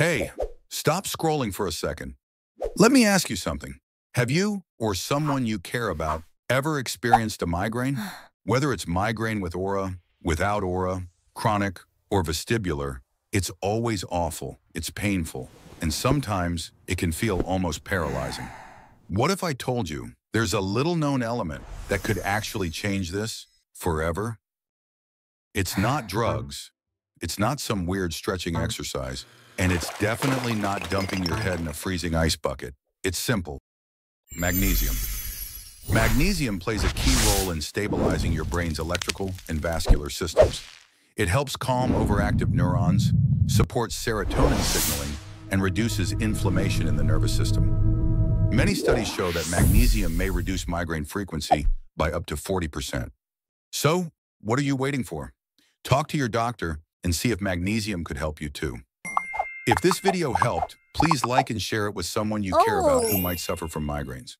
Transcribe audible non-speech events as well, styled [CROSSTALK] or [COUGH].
Hey, stop scrolling for a second. Let me ask you something. Have you or someone you care about ever experienced a migraine? [SIGHS] Whether it's migraine with aura, without aura, chronic, or vestibular, it's always awful, it's painful, and sometimes it can feel almost paralyzing. What if I told you there's a little-known element that could actually change this forever? It's not [SIGHS] drugs, it's not some weird stretching mm. exercise, and it's definitely not dumping your head in a freezing ice bucket. It's simple. Magnesium. Magnesium plays a key role in stabilizing your brain's electrical and vascular systems. It helps calm overactive neurons, supports serotonin signaling, and reduces inflammation in the nervous system. Many studies show that magnesium may reduce migraine frequency by up to 40%. So, what are you waiting for? Talk to your doctor and see if magnesium could help you too. If this video helped, please like and share it with someone you care about who Oh. might suffer from migraines.